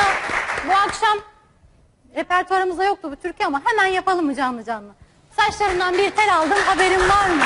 sana bu akşam repertuarımızda yoktu bu türkü ama hemen yapalım mı canlı canlı? Saçlarından bir tel aldım haberin var mı?